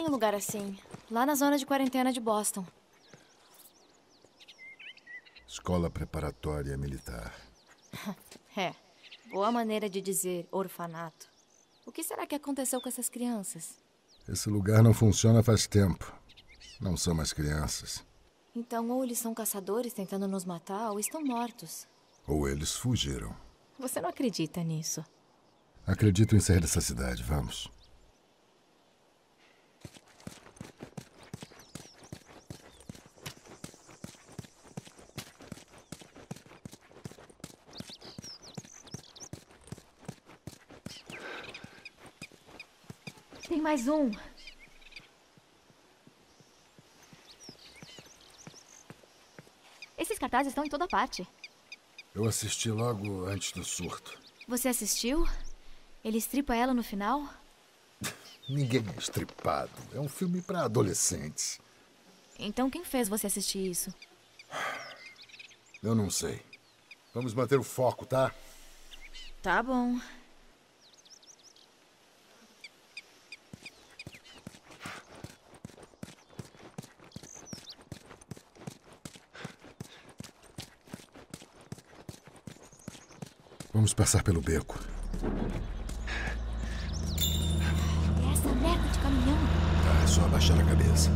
Eu fiquei em um lugar assim, lá na zona de quarentena de Boston. Escola preparatória militar. é, boa maneira de dizer orfanato. O que será que aconteceu com essas crianças? Esse lugar não funciona faz tempo. Não são mais crianças. Então, ou eles são caçadores tentando nos matar, ou estão mortos. Ou eles fugiram. Você não acredita nisso? Acredito em sair dessa cidade. Vamos. Tem mais um. Esses cartazes estão em toda parte. Eu assisti logo antes do surto. Você assistiu? Ele estripa ela no final? Ninguém é estripado. É um filme para adolescentes. Então quem fez você assistir isso? Eu não sei. Vamos manter o foco, tá? Tá bom. Vamos passar pelo beco. É essa merda de caminhão. Tá, é só abaixar a cabeça.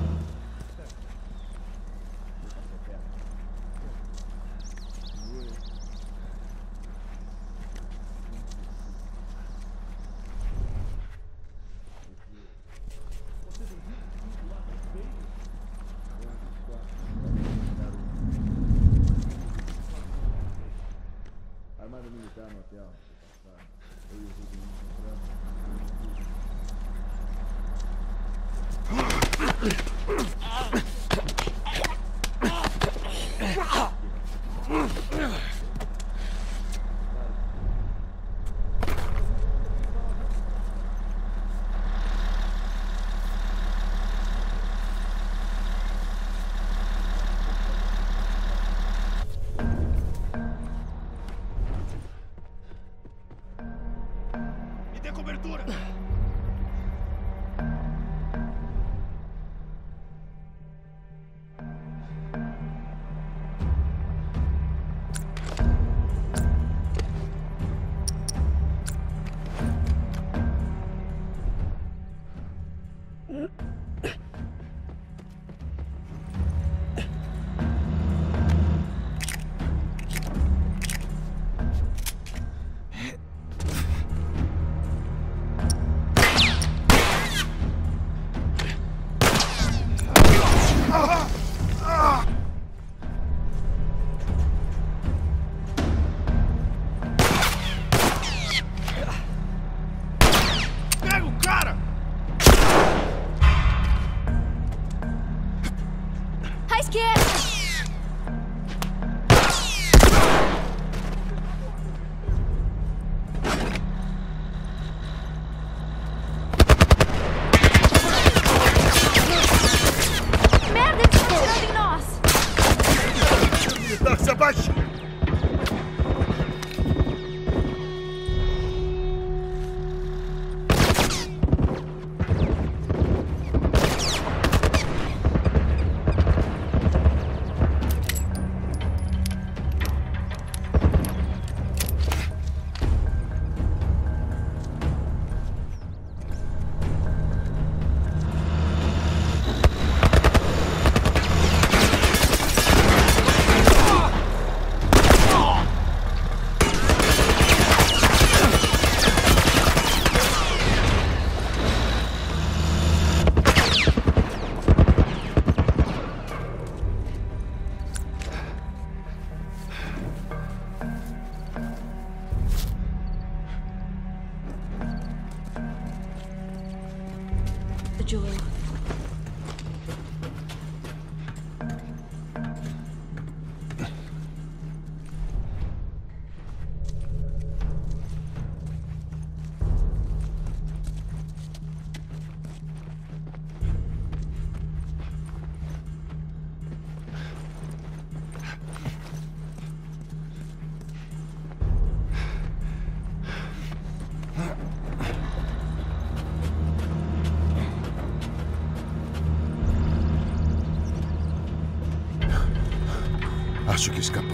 Acho que escapamos.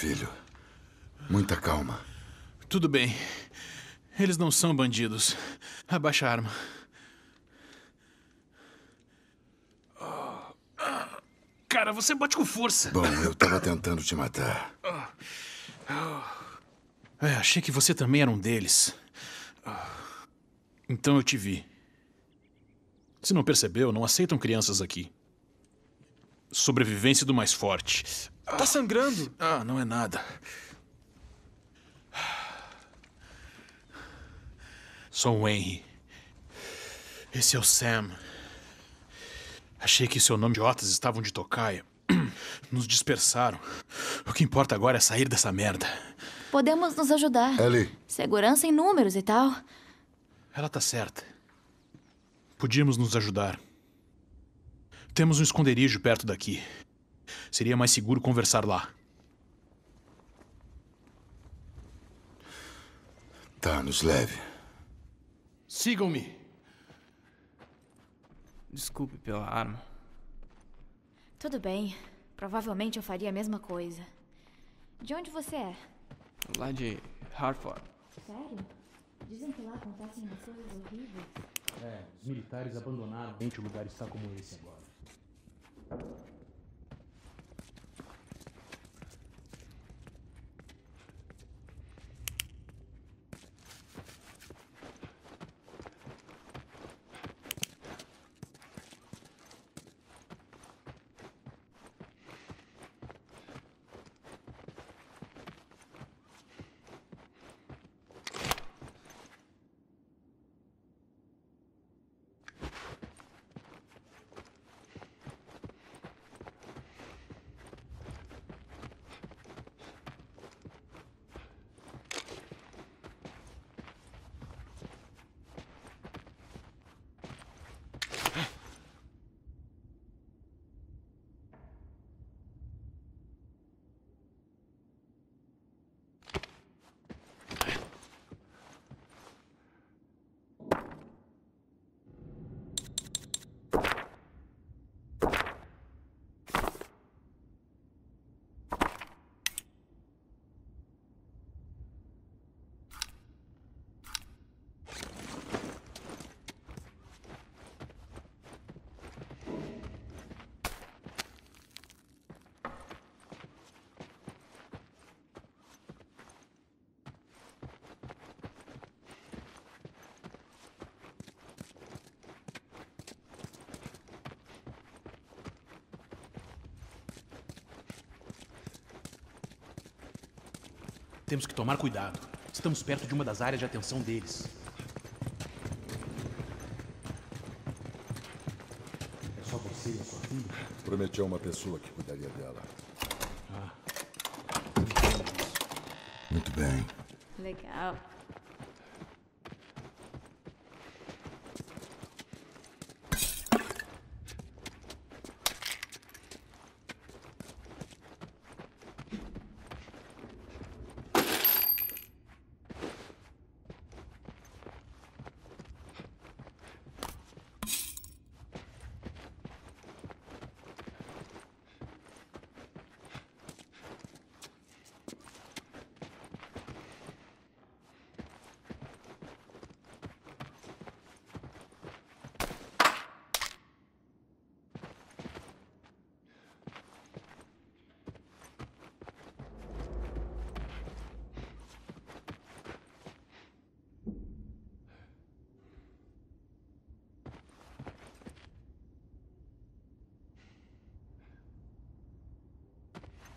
Filho. Muita calma. Tudo bem. Eles não são bandidos. Abaixa a arma. Cara, você bate com força. Bom, eu tava tentando te matar. É, achei que você também era um deles. Então eu te vi. Se não percebeu, não aceitam crianças aqui. Sobrevivência do mais forte. Tá sangrando. Ah, não é nada. Sou o Henry. Esse é o Sam. Achei que seu nome de idiotas estavam de tocaia. Nos dispersaram. O que importa agora é sair dessa merda. Podemos nos ajudar. Ellie, Segurança em números e tal. Ela tá certa. Podíamos nos ajudar. Temos um esconderijo perto daqui. Seria mais seguro conversar lá. tá, nos leve. Sigam-me. Desculpe pela arma. Tudo bem. Provavelmente eu faria a mesma coisa. De onde você é? Lá de Hartford. Sério? Dizem que lá acontecem coisas horríveis. É, os militares abandonaram o lugar está como esse agora. Temos que tomar cuidado. Estamos perto de uma das áreas de atenção deles. É só você e a sua filha? Prometi a uma pessoa que cuidaria dela. Muito bem. Legal.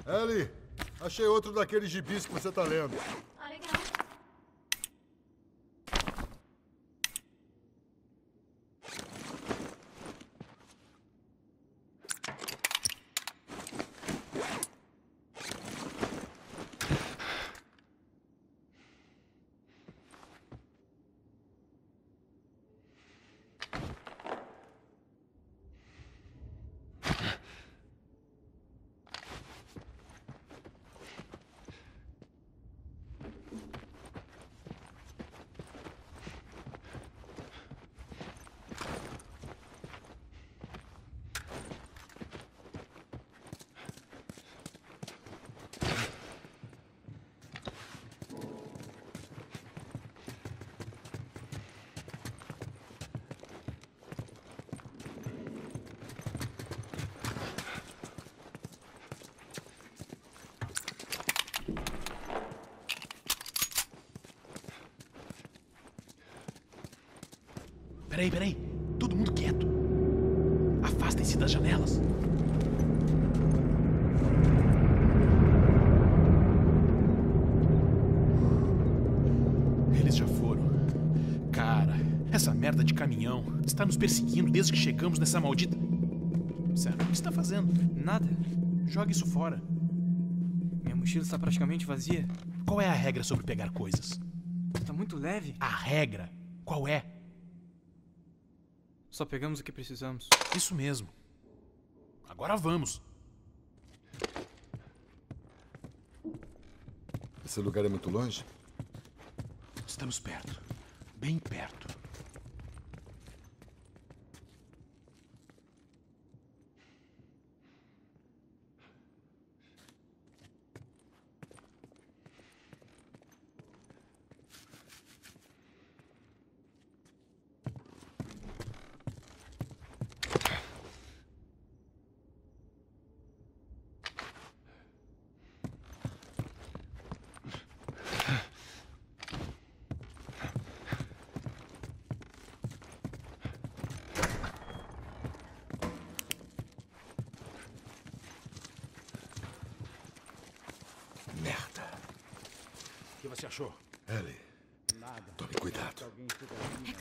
Ellie, achei outro daqueles gibis que você tá lendo. Ah, legal. Peraí, peraí. Todo mundo quieto. Afastem-se das janelas. Eles já foram. Cara, essa merda de caminhão está nos perseguindo desde que chegamos nessa maldita. Sério, o que está fazendo? Nada. Joga isso fora. Minha mochila está praticamente vazia. Qual é a regra sobre pegar coisas? Está muito leve. A regra? Qual é? Só pegamos o que precisamos. Isso mesmo. Agora vamos. Esse lugar é muito longe? Estamos perto. Bem perto. Merda. O que você achou? Ellie, tome cuidado.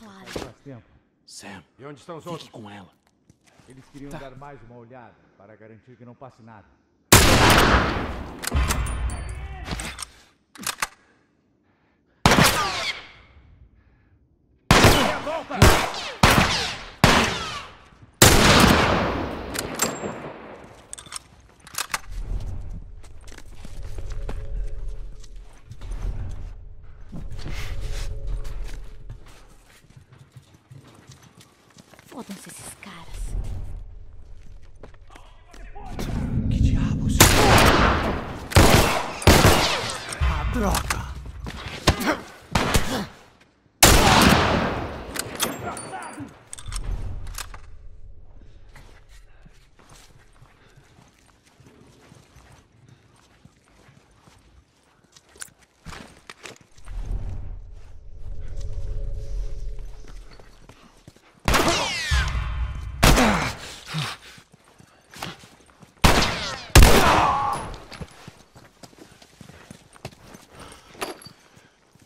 Claro. Sam, E onde estão os outros? com ela. Eles queriam dar mais uma olhada para garantir que não passe nada. Fodam-se esses caras. Que diabos? Ah, droga!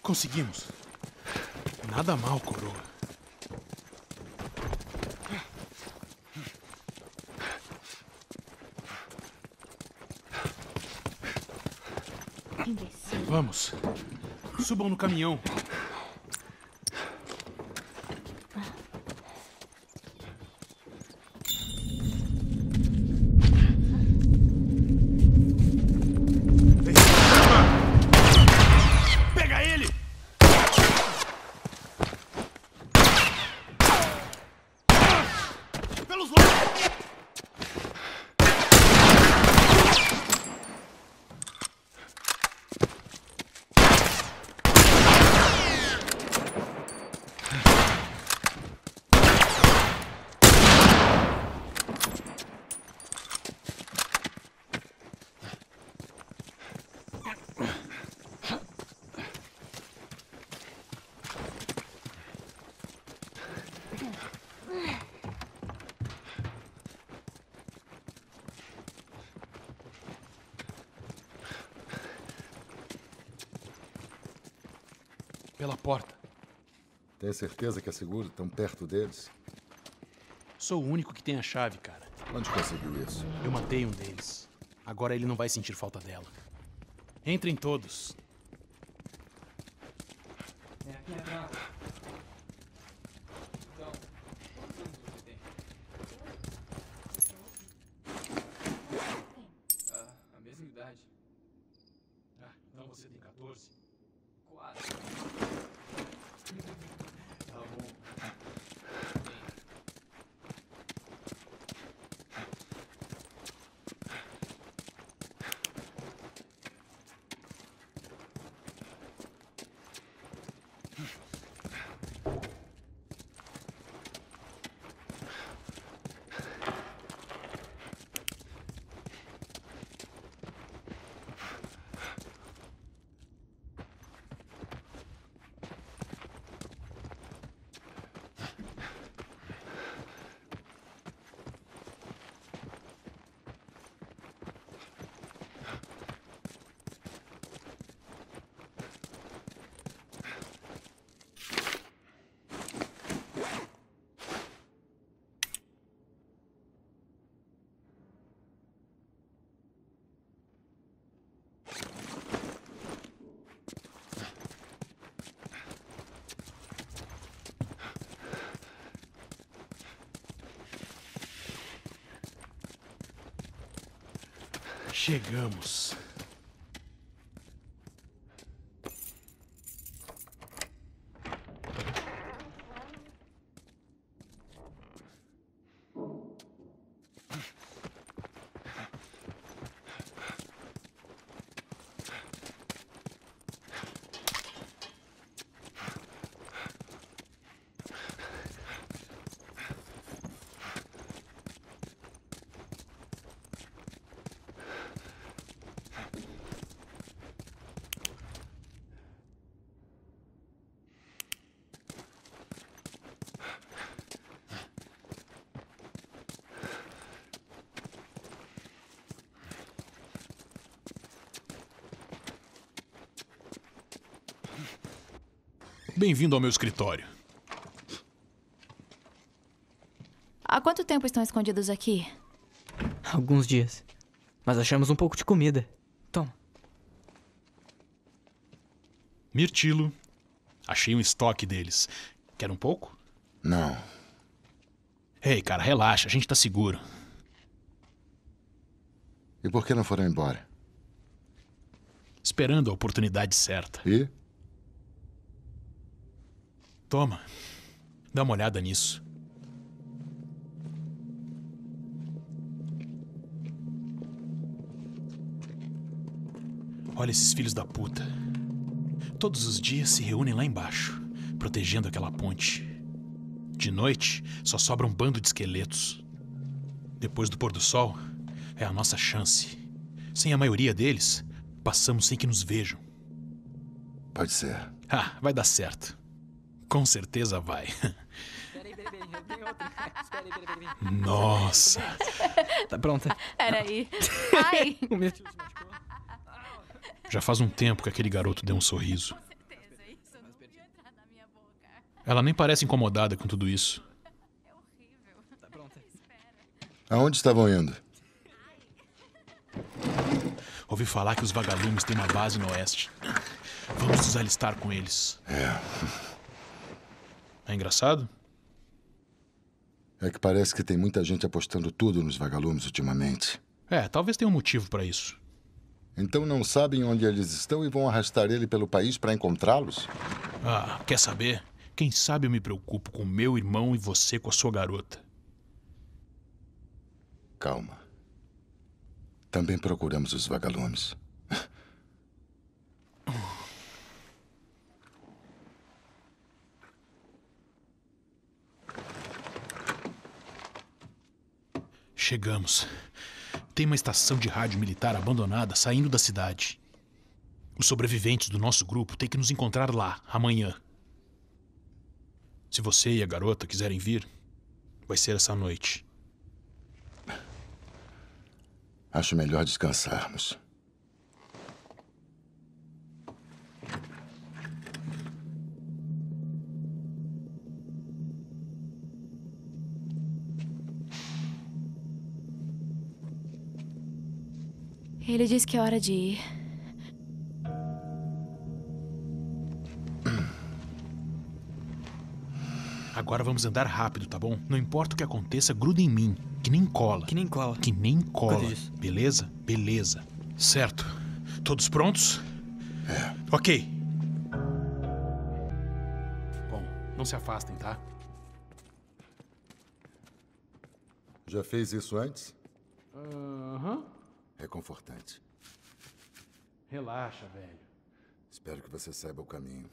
Conseguimos. Nada mal, coroa. Vamos. Subam no caminhão. Pega ele! Pelos lados! Pela porta. Tem certeza que é seguro tão perto deles? Sou o único que tem a chave, cara. Onde conseguiu isso? Eu matei um deles. Agora ele não vai sentir falta dela. Entrem todos. Chegamos. Bem-vindo ao meu escritório. Há quanto tempo estão escondidos aqui? Alguns dias. Mas achamos um pouco de comida. Toma. Mirtilo. Achei um estoque deles. Quer um pouco? Não. Ei, cara, relaxa, a gente tá seguro. E por que não foram embora? Esperando a oportunidade certa. E? Toma. Dá uma olhada nisso. Olha esses filhos da puta. Todos os dias se reúnem lá embaixo, protegendo aquela ponte. De noite, só sobra um bando de esqueletos. Depois do pôr do sol, é a nossa chance. Sem a maioria deles, passamos sem que nos vejam. Pode ser. Ah, vai dar certo. Com certeza vai. Nossa. Tá pronta? Peraí. Ai! O meu tio se machucou. Já faz um tempo que aquele garoto deu um sorriso. certeza, isso não podia entrar na minha boca. Ela nem parece incomodada com tudo isso. É horrível. Tá pronta. Aonde estavam indo? Ouvi falar que os vagalumes têm uma base no oeste. Vamos nos alistar com eles. É. É engraçado? É que parece que tem muita gente apostando tudo nos vagalumes ultimamente. É, talvez tenha um motivo pra isso. Então não sabem onde eles estão e vão arrastar ele pelo país para encontrá-los? Ah, quer saber? Quem sabe eu me preocupo com meu irmão e você com a sua garota. Calma. Também procuramos os vagalumes. Chegamos. Tem uma estação de rádio militar abandonada saindo da cidade. Os sobreviventes do nosso grupo têm que nos encontrar lá, amanhã. Se você e a garota quiserem vir, vai ser essa noite. Acho melhor descansarmos. Ele disse que é hora de ir. Agora vamos andar rápido, tá bom? Não importa o que aconteça, gruda em mim. Que nem cola. Que nem cola. Que nem cola. Beleza? Beleza. Certo. Todos prontos? É. Ok. Bom, não se afastem, tá? Já fez isso antes? Aham. Reconfortante. Relaxa, velho. Espero que você saiba o caminho.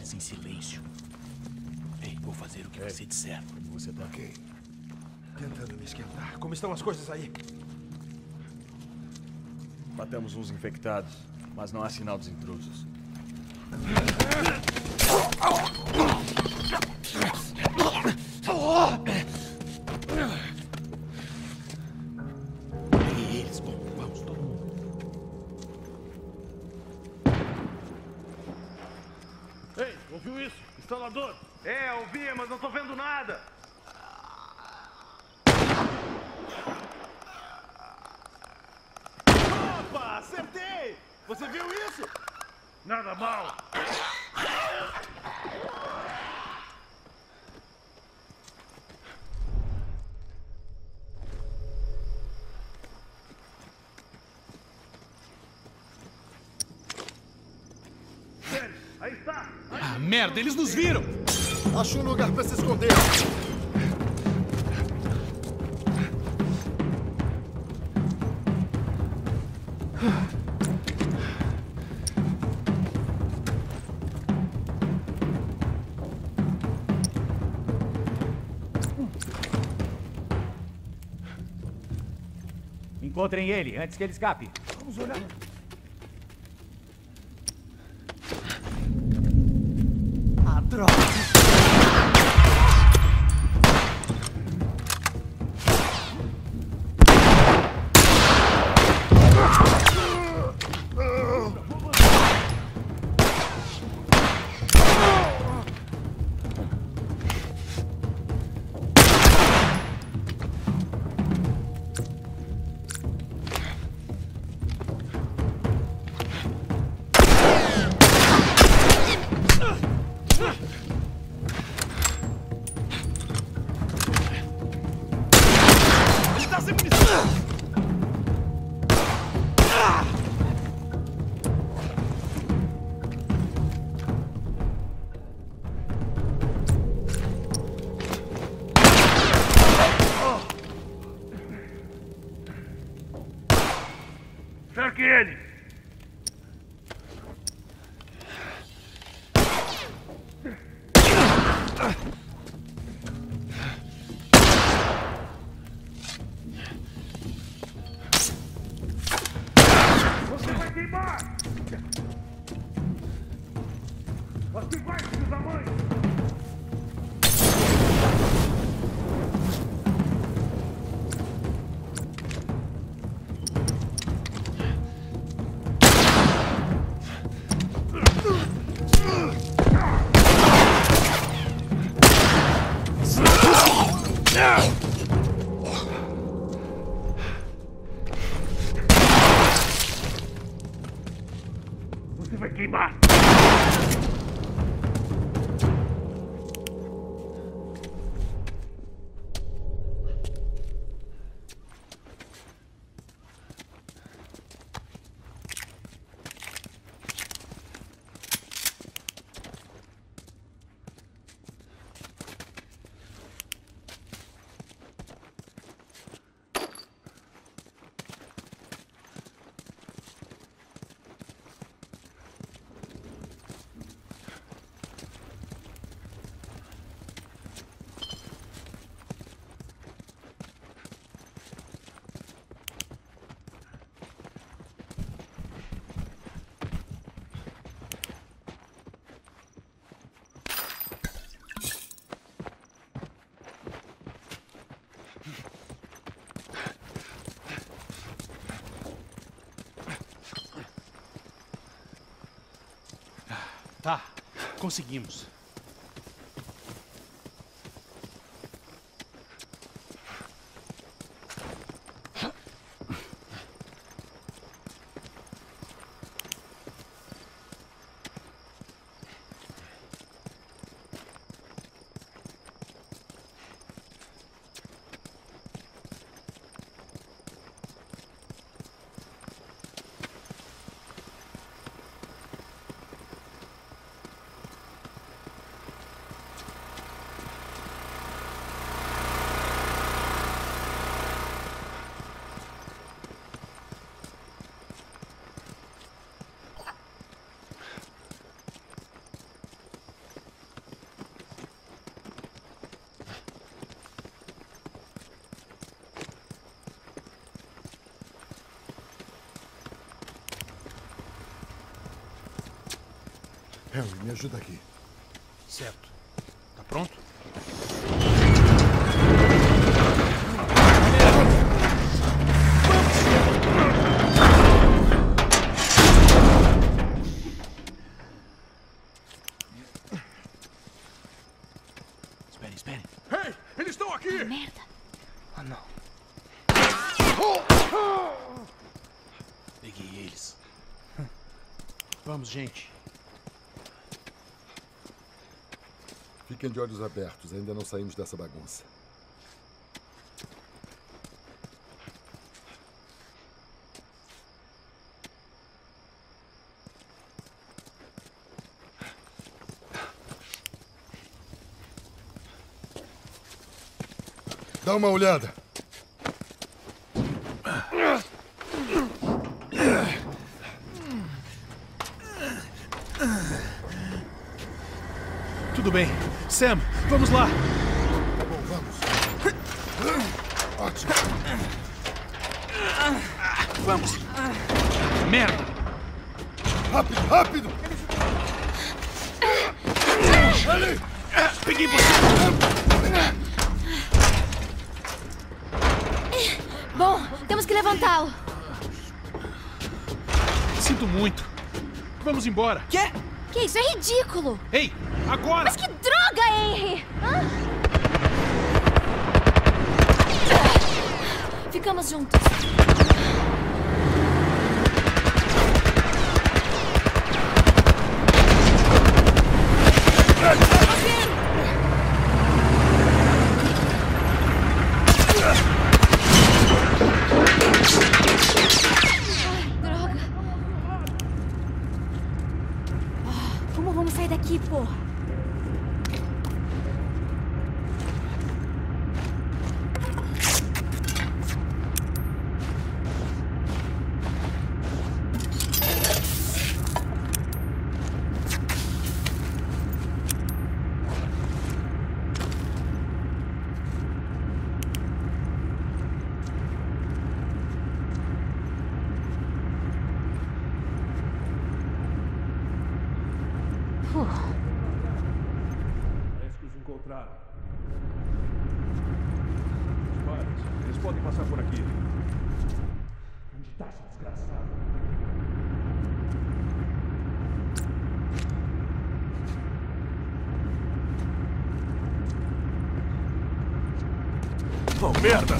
Eles em silêncio. Ei, vou fazer o que você disser. Você tá Ok. tentando me esquentar. Como estão as coisas aí? Matamos uns infectados, mas não há sinal dos intrusos. Merda, eles nos viram! Acho um lugar pra se esconder. Encontrem ele antes que ele escape. Vamos olhar. Assim vai, conseguimos. Henry, me ajuda aqui. Certo. Tá pronto? Espere, espere. Ei, eles estão aqui! Merda. Ah, não. Peguei eles. Vamos, gente. Fiquem de olhos abertos, ainda não saímos dessa bagunça. Dá uma olhada. Tudo bem. Sam, vamos lá. Tá bom, vamos. Ótimo. Vamos. Merda. Rápido, rápido! Ali! Peguei você. Bom, temos que levantá-lo. Sinto muito. Vamos embora. Quê? Que isso? É ridículo. Ei, agora! Mas Ficamos juntos. Droga. Ah, Como vamos sair daqui, porra? estrada. Dispare, eles podem passar por aqui. Onde está esse desgraçado? Oh, merda! Merda.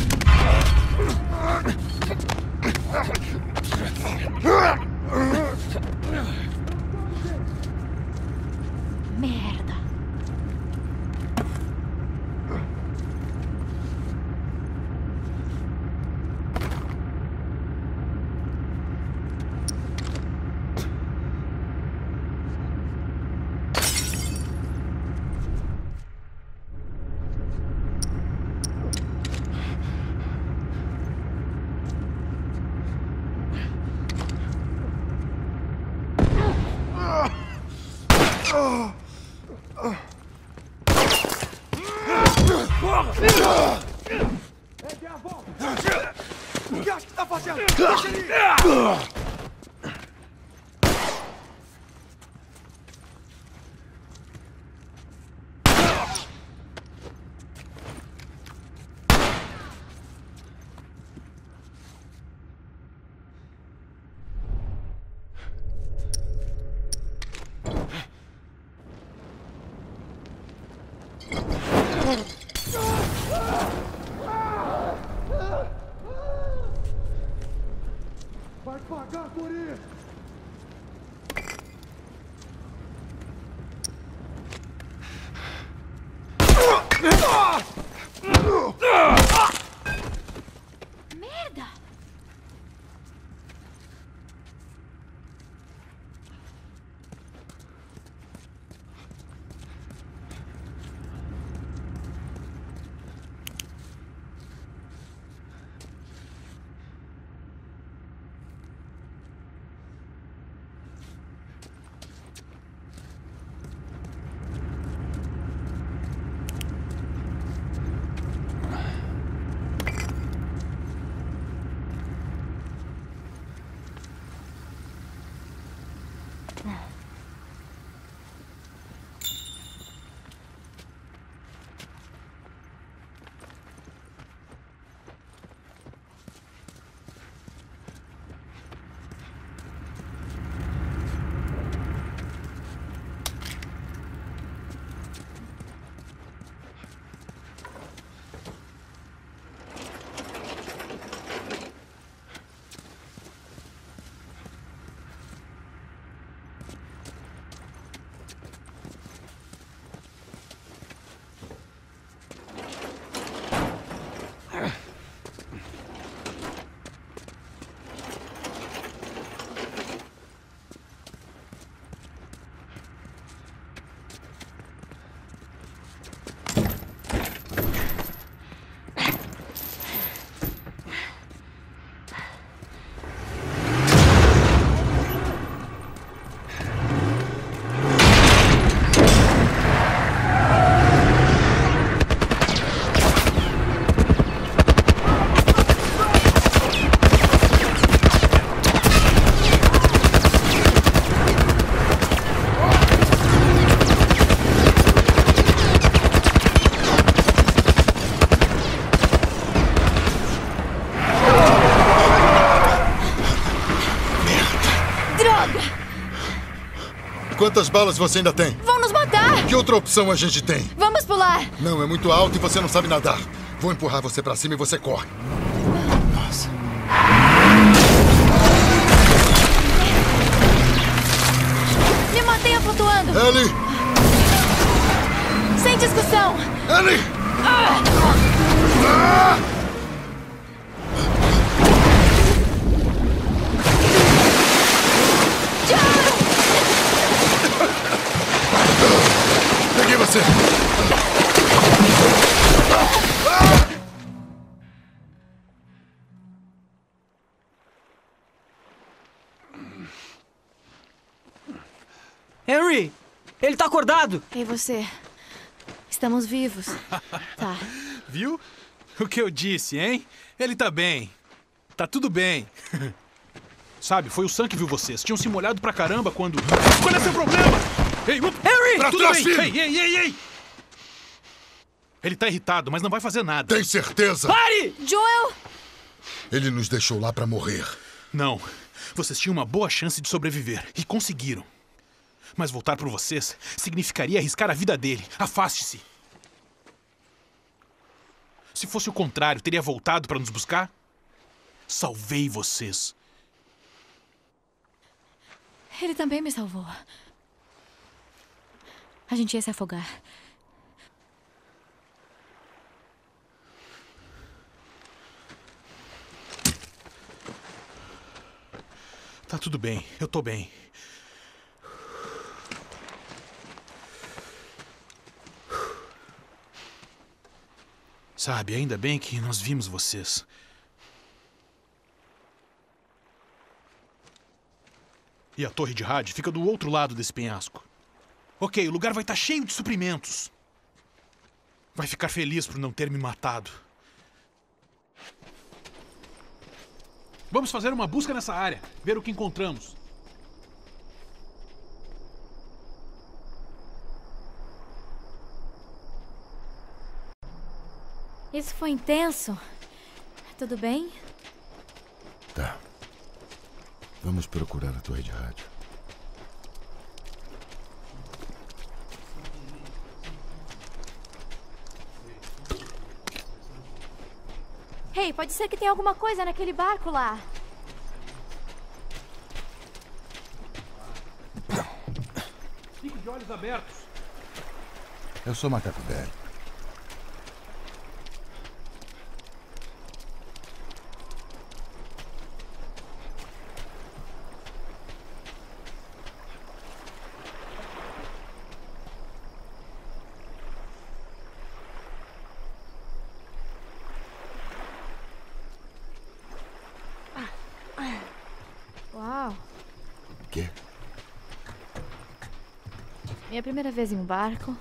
Pegue a volta! O que acha que tá fazendo? Deixa ele ir! Vai pagar por isso! Quantas balas você ainda tem? Vão nos matar! Que outra opção a gente tem? Vamos pular! Não, é muito alto e você não sabe nadar. Vou empurrar você pra cima e você corre. Nossa. Me mantenha flutuando! Ellie! Sem discussão! Ellie! Ah! Ah! Acordado! E você? Estamos vivos. Tá. Viu? O que eu disse, hein? Ele tá bem. Tá tudo bem. Sabe, foi o Sam que viu vocês. Tinham se molhado pra caramba quando. Qual é seu problema? Ei, up! Harry! Pra Tudo trás, bem? filho! Ei, ei, ei, ei! Ele tá irritado, mas não vai fazer nada. Tem certeza? Pare! Joel! Ele nos deixou lá pra morrer. Não. Vocês tinham uma boa chance de sobreviver e conseguiram. Mas voltar por vocês significaria arriscar a vida dele. Afaste-se. Se fosse o contrário, teria voltado para nos buscar? Salvei vocês. Ele também me salvou. A gente ia se afogar. Tá tudo bem, eu tô bem. Sabe, ainda bem que nós vimos vocês. E a torre de rádio fica do outro lado desse penhasco. Ok, o lugar vai estar cheio de suprimentos. Vai ficar feliz por não ter me matado. Vamos fazer uma busca nessa área, ver o que encontramos. Isso foi intenso. Tudo bem? Tá. Vamos procurar a torre de rádio. Ei, pode ser que tenha alguma coisa naquele barco lá. Fique de olhos abertos. Eu sou macaco velho. Uau. O quê? Minha primeira vez em um barco.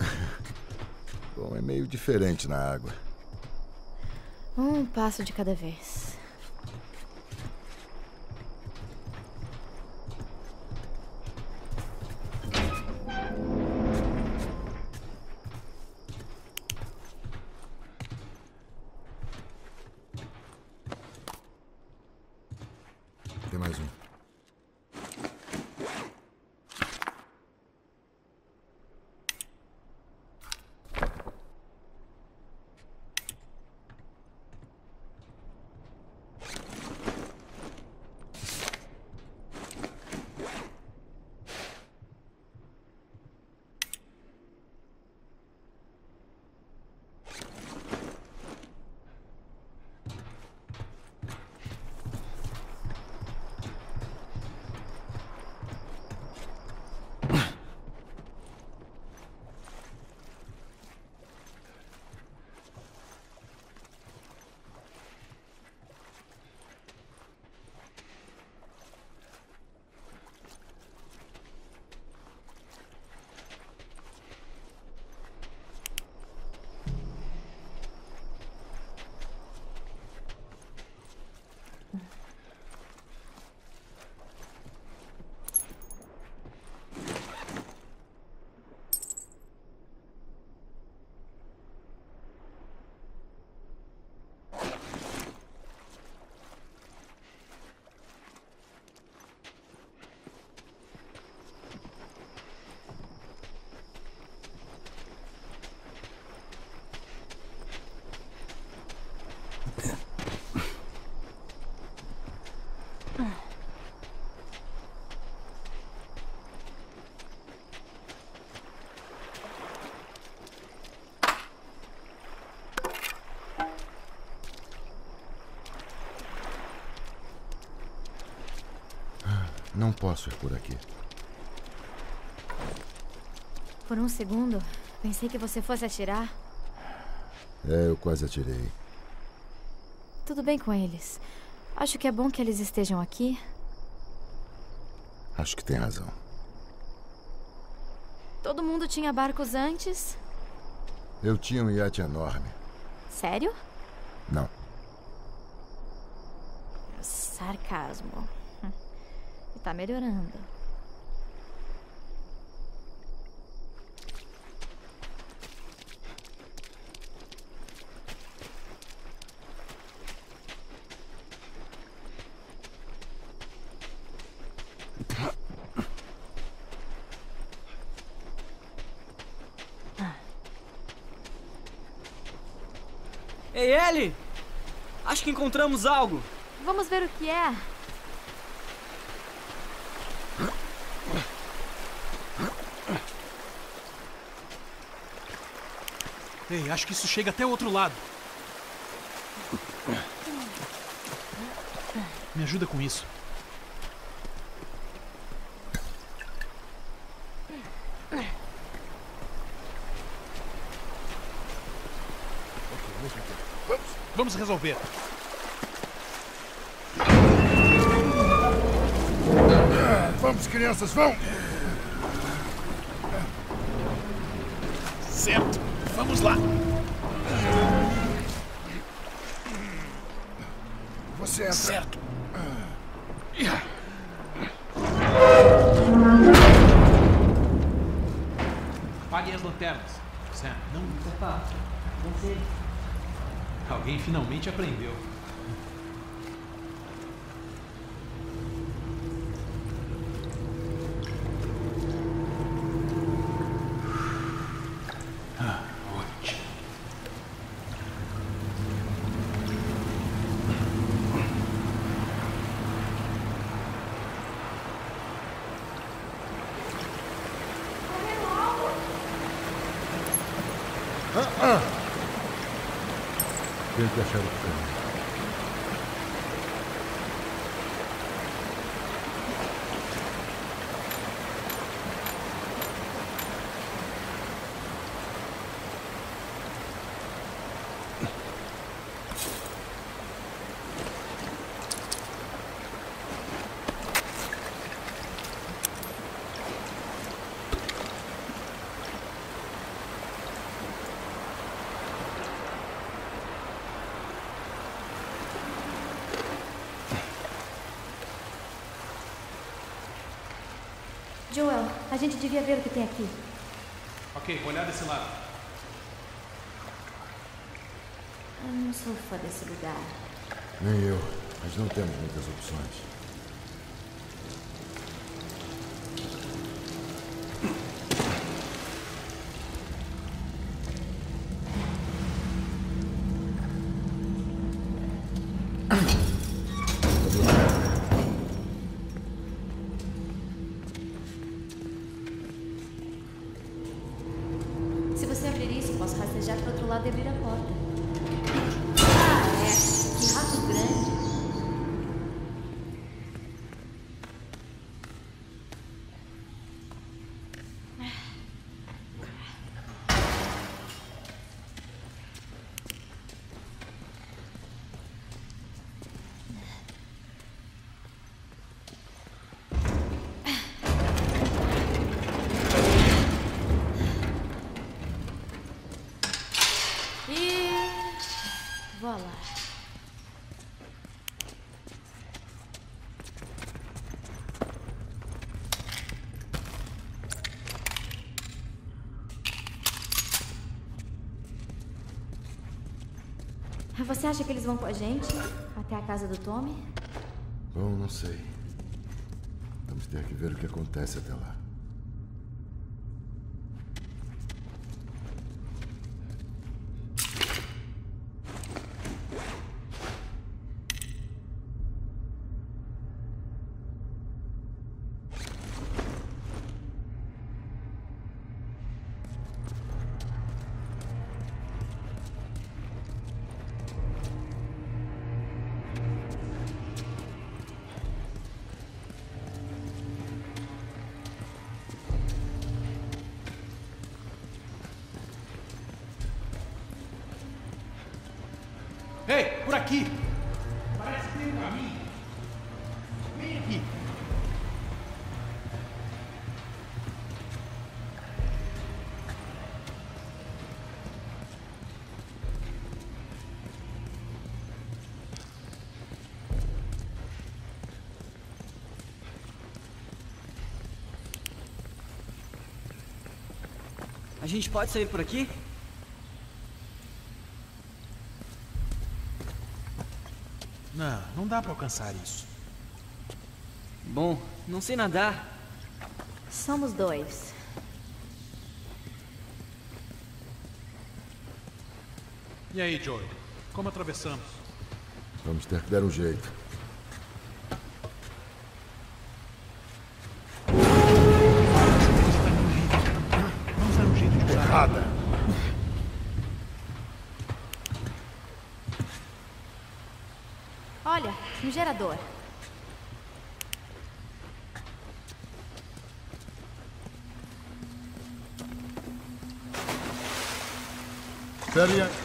Bom, é meio diferente na água. Um passo de cada vez. Não posso ir por aqui. Por um segundo, pensei que você fosse atirar. É, eu quase atirei. Tudo bem com eles. Acho que é bom que eles estejam aqui. Acho que tem razão. Todo mundo tinha barcos antes. Eu tinha um iate enorme. Sério? Não. Sarcasmo. Tá melhorando. Ei, Ellie! Acho que encontramos algo. Vamos ver o que é. Ei, acho que isso chega até o outro lado. Me ajuda com isso. Vamos, resolver. Vamos, crianças, vão! Certo, vamos lá. Você entra. Certo. Apaguem as lanternas. Sam, não. Sei. Alguém finalmente aprendeu. Ah, ótimo. Tente achar o caminho. Joel, a gente devia ver o que tem aqui. Ok, vou olhar desse lado. Eu não sou fã desse lugar. Nem eu, mas não temos muitas opções. Posso rastejar para outro lado e abrir a porta. Ah, é. Que rato grande. Você acha que eles vão com a gente até a casa do Tommy? Bom, não sei. Vamos ter que ver o que acontece até lá. Ei, por aqui! Parece que tem um caminho. Vem aqui. A gente pode sair por aqui? Não, não dá pra alcançar isso. Bom, não sei nadar. Somos dois. E aí, Joey? Como atravessamos? Vamos ter que dar um jeito. Um gerador. Espere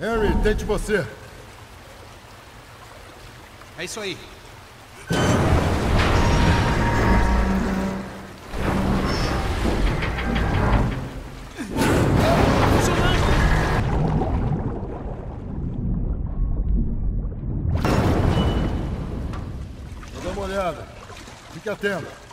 Harry, tente você. É isso aí. Vou dar uma olhada. Fique atento.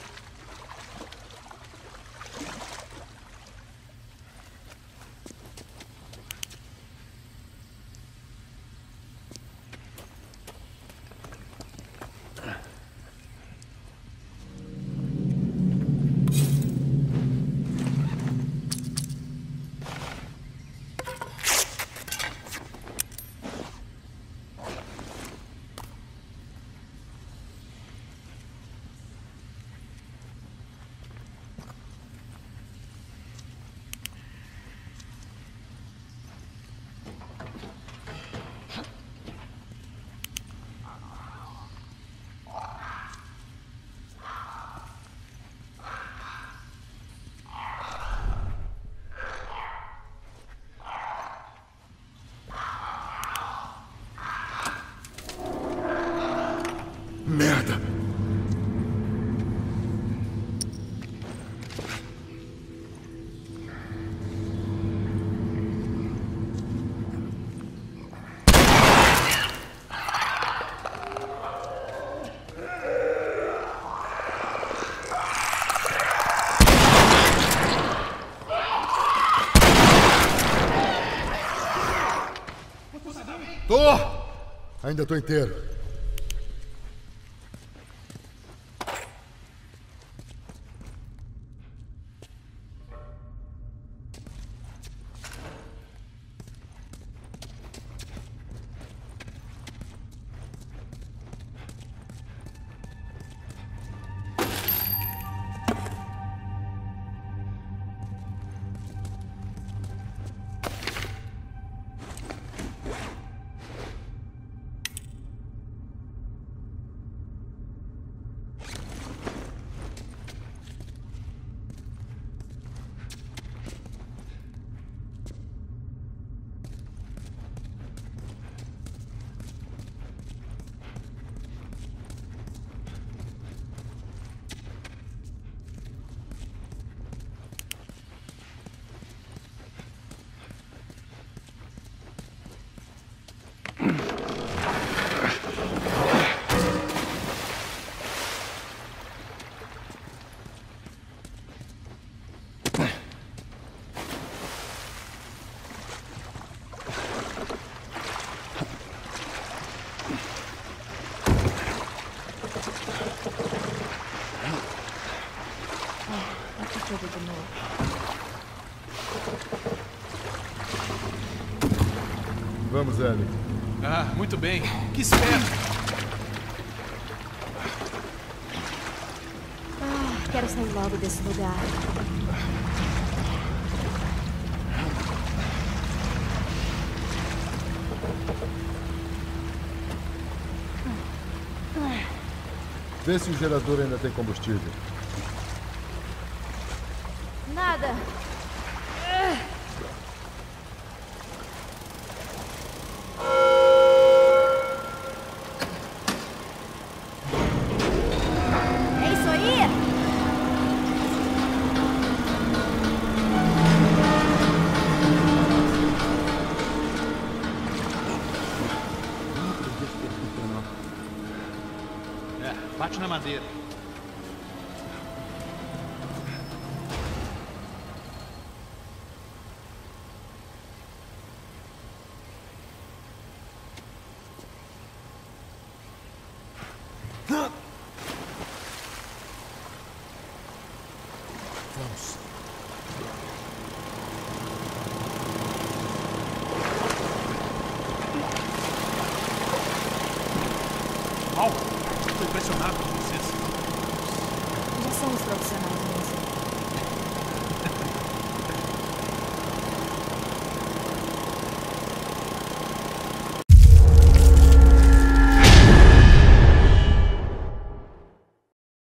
Merda! Tô! Ainda tô inteiro. Vamos, Ellie. Ah, muito bem. Que esperto. Ah, quero sair logo desse lugar. Vê se o gerador ainda tem combustível.